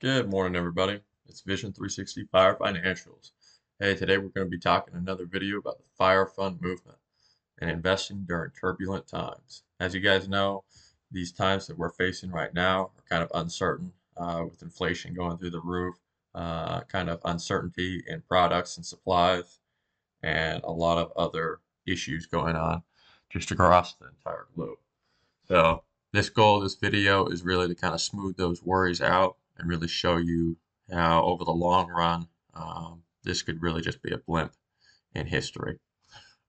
Good morning, everybody. It's Vision 360 Fire Financials. Hey, today we're going to be talking another video about the Fire Fund movement and investing during turbulent times. As you guys know, these times that we're facing right now are kind of uncertain uh, with inflation going through the roof, uh, kind of uncertainty in products and supplies, and a lot of other issues going on just across the entire globe. So this goal of this video is really to kind of smooth those worries out and really show you how over the long run um, this could really just be a blimp in history.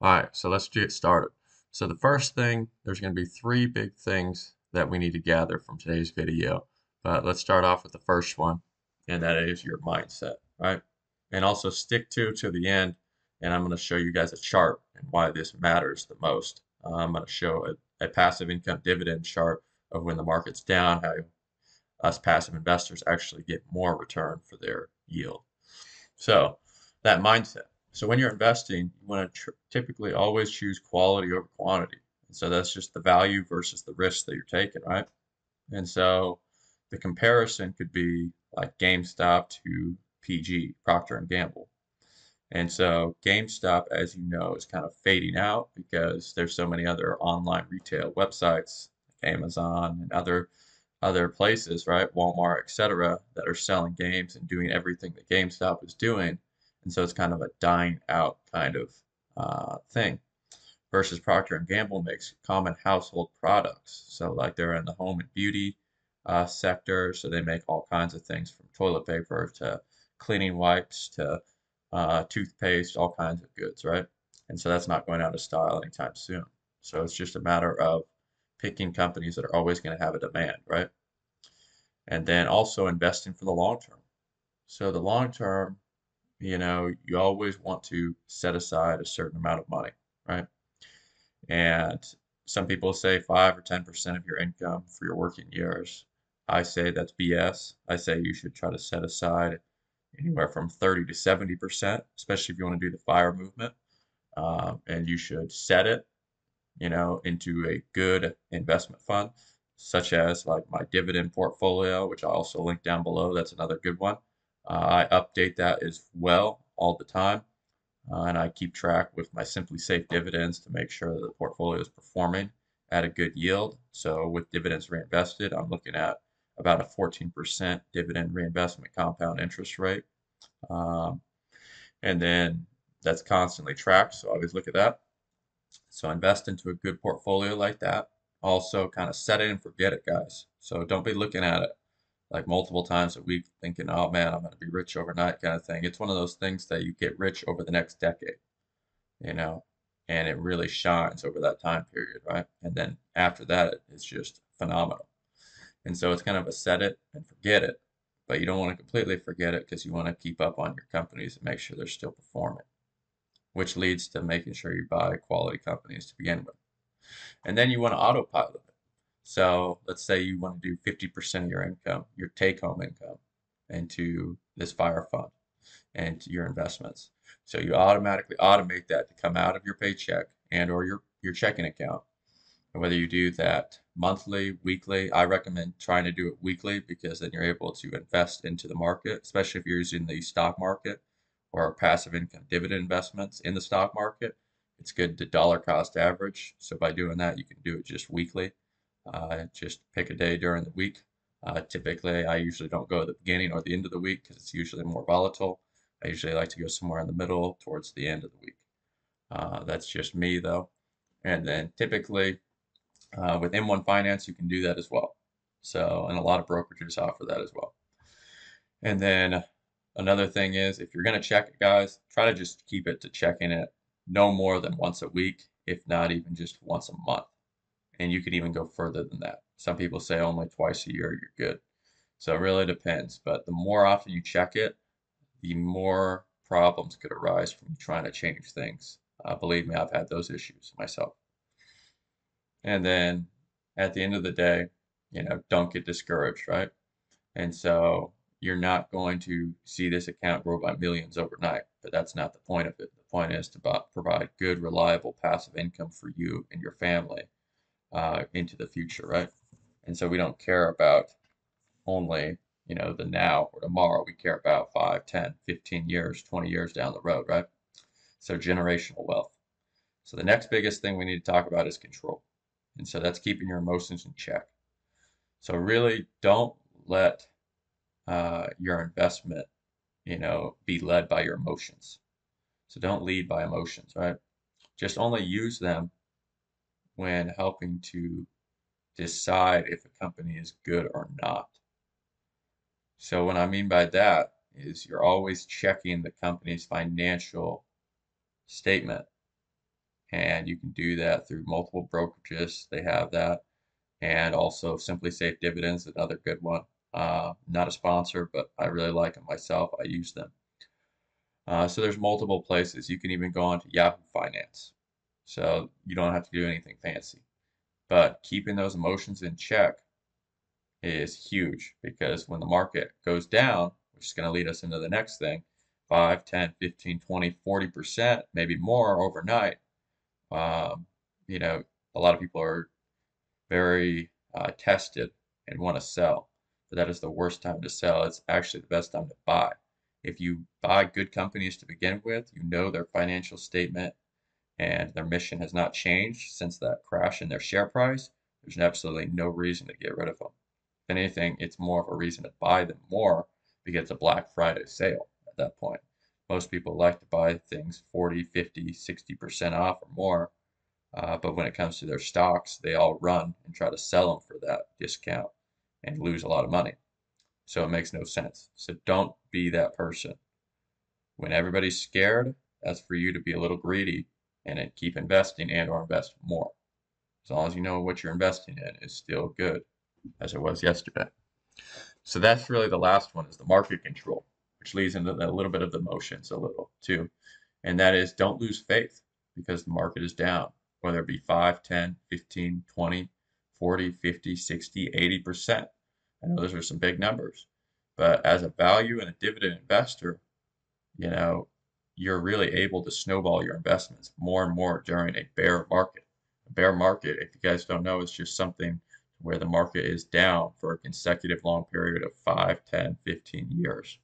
All right, so let's get started. So the first thing, there's going to be three big things that we need to gather from today's video. But let's start off with the first one, and that is your mindset, right? And also stick to to the end, and I'm going to show you guys a chart and why this matters the most. Uh, I'm going to show a, a passive income dividend chart of when the market's down, how us passive investors actually get more return for their yield. So that mindset. So when you're investing, you want to typically always choose quality over quantity. So that's just the value versus the risk that you're taking, right? And so the comparison could be like GameStop to PG, Procter and Gamble. And so GameStop, as you know, is kind of fading out because there's so many other online retail websites, like Amazon and other other places, right, Walmart, etc., that are selling games and doing everything that GameStop is doing, and so it's kind of a dying out kind of uh, thing. Versus Procter and Gamble makes common household products, so like they're in the home and beauty uh, sector, so they make all kinds of things from toilet paper to cleaning wipes to uh, toothpaste, all kinds of goods, right? And so that's not going out of style anytime soon. So it's just a matter of picking companies that are always going to have a demand, right? And then also investing for the long term. So the long term, you know, you always want to set aside a certain amount of money, right? And some people say 5 or 10% of your income for your working years. I say that's BS. I say you should try to set aside anywhere from 30 to 70%, especially if you want to do the fire movement. Um, and you should set it you know, into a good investment fund, such as like my dividend portfolio, which I also link down below. That's another good one. Uh, I update that as well all the time. Uh, and I keep track with my Simply Safe dividends to make sure that the portfolio is performing at a good yield. So with dividends reinvested, I'm looking at about a 14% dividend reinvestment compound interest rate. Um, and then that's constantly tracked. So I always look at that. So invest into a good portfolio like that. Also, kind of set it and forget it, guys. So don't be looking at it like multiple times a week thinking, oh man, I'm going to be rich overnight kind of thing. It's one of those things that you get rich over the next decade, you know, and it really shines over that time period, right? And then after that, it's just phenomenal. And so it's kind of a set it and forget it, but you don't want to completely forget it because you want to keep up on your companies and make sure they're still performing which leads to making sure you buy quality companies to begin with. And then you want to autopilot it. So let's say you want to do 50% of your income, your take home income, into this fire fund and your investments. So you automatically automate that to come out of your paycheck and or your, your checking account. And whether you do that monthly, weekly, I recommend trying to do it weekly because then you're able to invest into the market, especially if you're using the stock market or passive income dividend investments in the stock market. It's good to dollar cost average. So by doing that, you can do it just weekly. Uh, just pick a day during the week. Uh, typically, I usually don't go at the beginning or the end of the week because it's usually more volatile. I usually like to go somewhere in the middle towards the end of the week. Uh, that's just me though. And then typically uh, with M1 Finance, you can do that as well. So, and a lot of brokerages offer that as well. And then Another thing is if you're going to check it, guys, try to just keep it to checking it no more than once a week, if not even just once a month. And you could even go further than that. Some people say only twice a year, you're good. So it really depends. But the more often you check it, the more problems could arise from trying to change things. Uh, believe me, I've had those issues myself. And then at the end of the day, you know, don't get discouraged, right? And so you're not going to see this account grow by millions overnight, but that's not the point of it. The point is to provide good, reliable passive income for you and your family uh, into the future, right? And so we don't care about only you know, the now or tomorrow. We care about 5, 10, 15 years, 20 years down the road, right? So generational wealth. So the next biggest thing we need to talk about is control. And so that's keeping your emotions in check. So really don't let uh, your investment, you know, be led by your emotions. So don't lead by emotions, right? Just only use them when helping to decide if a company is good or not. So what I mean by that is you're always checking the company's financial statement. And you can do that through multiple brokerages. They have that. And also Simply Safe Dividends, another good one. Uh, not a sponsor, but I really like them myself. I use them. Uh, so there's multiple places. You can even go on to Yahoo Finance. So you don't have to do anything fancy. But keeping those emotions in check is huge because when the market goes down, which is going to lead us into the next thing, 5, 10, 15, 20, 40%, maybe more overnight, um, you know, a lot of people are very uh, tested and want to sell. But that is the worst time to sell. It's actually the best time to buy. If you buy good companies to begin with, you know their financial statement and their mission has not changed since that crash in their share price, there's absolutely no reason to get rid of them. If anything, it's more of a reason to buy them more because it's a Black Friday sale at that point. Most people like to buy things 40, 50, 60% off or more. Uh, but when it comes to their stocks, they all run and try to sell them for that discount and lose a lot of money. So it makes no sense. So don't be that person. When everybody's scared, that's for you to be a little greedy and keep investing and or invest more. As long as you know what you're investing in is still good as it was yesterday. So that's really the last one is the market control, which leads into a little bit of the emotions a little too. And that is don't lose faith because the market is down, whether it be 5, 10, 15, 20, 40, 50, 60, 80%. I know those are some big numbers. But as a value and a dividend investor, you know, you're really able to snowball your investments more and more during a bear market. A bear market, if you guys don't know, is just something where the market is down for a consecutive long period of 5, 10, 15 years,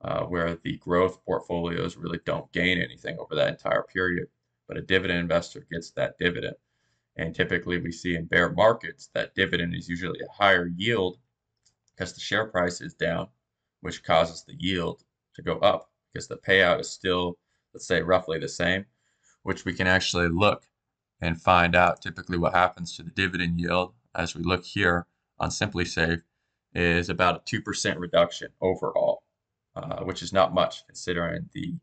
uh, where the growth portfolios really don't gain anything over that entire period. But a dividend investor gets that dividend. And typically we see in bear markets that dividend is usually a higher yield because the share price is down, which causes the yield to go up because the payout is still, let's say, roughly the same, which we can actually look and find out typically what happens to the dividend yield as we look here on Simply Safe is about a 2% reduction overall, uh, which is not much considering the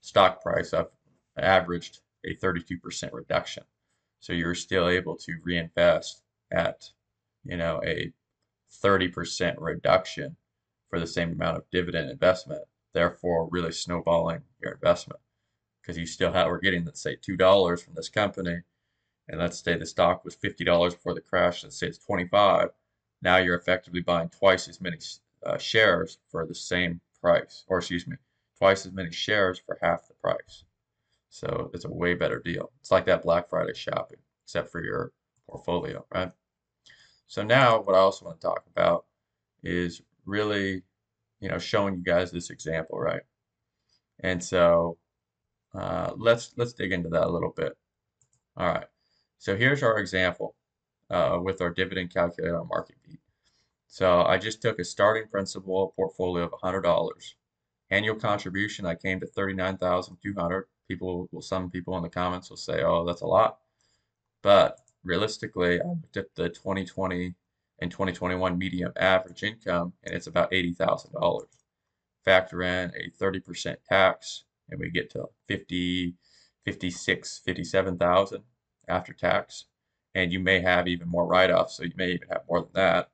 stock price of averaged a 32% reduction. So you're still able to reinvest at, you know, a 30% reduction for the same amount of dividend investment, therefore really snowballing your investment. Because you still have, we're getting, let's say, $2 from this company, and let's say the stock was $50 before the crash, let's say it's 25 now you're effectively buying twice as many uh, shares for the same price, or excuse me, twice as many shares for half the price. So it's a way better deal. It's like that Black Friday shopping, except for your portfolio, right? So now what I also want to talk about is really, you know, showing you guys this example, right? And so uh, let's let's dig into that a little bit. All right. So here's our example uh, with our dividend calculator on MarketBeat. So I just took a starting principal portfolio of $100. Annual contribution, I came to 39,200. People will, some people in the comments will say, oh, that's a lot. But realistically, I looked at the 2020 and 2021 median average income, and it's about $80,000. Factor in a 30% tax, and we get to 50, 56, 57,000 after tax. And you may have even more write-offs, so you may even have more than that.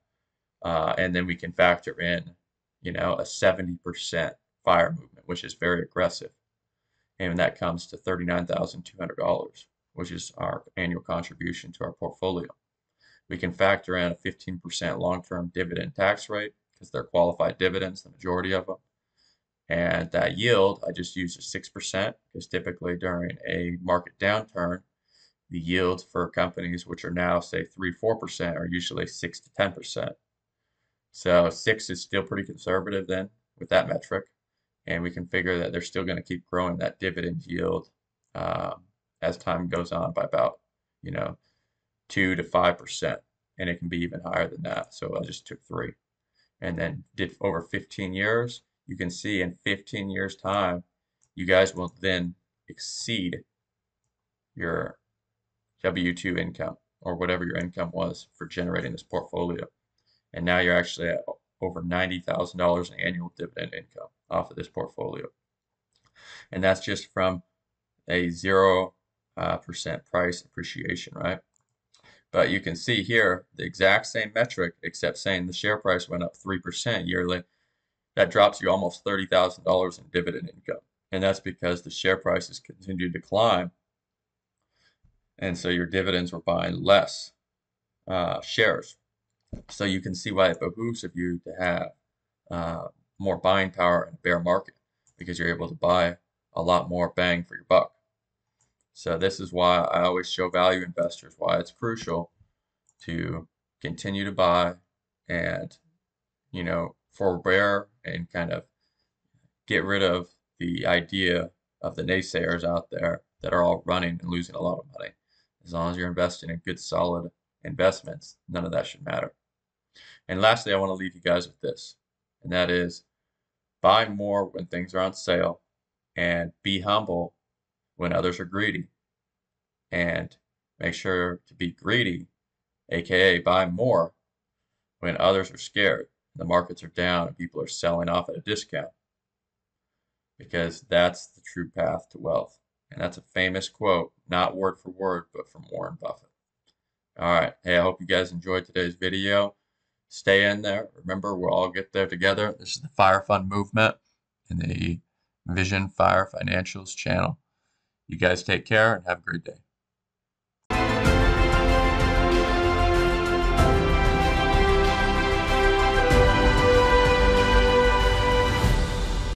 Uh, and then we can factor in, you know, a 70% fire movement, which is very aggressive. And that comes to $39,200 which is our annual contribution to our portfolio. We can factor in a 15% long-term dividend tax rate because they're qualified dividends, the majority of them. And that yield, I just use a 6% because typically during a market downturn, the yields for companies which are now say 3 4% are usually 6 to 10%. So six is still pretty conservative then with that metric. And we can figure that they're still going to keep growing that dividend yield um, as time goes on by about, you know, two to five percent. And it can be even higher than that. So I just took three and then did over 15 years. You can see in 15 years time, you guys will then exceed your W2 income or whatever your income was for generating this portfolio. And now you're actually at over $90,000 in annual dividend income off of this portfolio. And that's just from a 0% uh, price appreciation, right? But you can see here the exact same metric, except saying the share price went up 3% yearly. That drops you almost $30,000 in dividend income. And that's because the share prices continue to climb. And so your dividends were buying less uh, shares. So you can see why it behooves of you to have uh, more buying power in a bear market because you're able to buy a lot more bang for your buck. So this is why I always show value investors why it's crucial to continue to buy and you know forbear and kind of get rid of the idea of the naysayers out there that are all running and losing a lot of money. As long as you're investing in good solid investments, none of that should matter. And lastly, I want to leave you guys with this, and that is buy more when things are on sale and be humble when others are greedy. And make sure to be greedy, aka buy more when others are scared. The markets are down and people are selling off at a discount. Because that's the true path to wealth. And that's a famous quote, not word for word, but from Warren Buffett. All right. Hey, I hope you guys enjoyed today's video stay in there. Remember, we'll all get there together. This is the Fire Fund movement in the Vision Fire Financials channel. You guys take care and have a great day.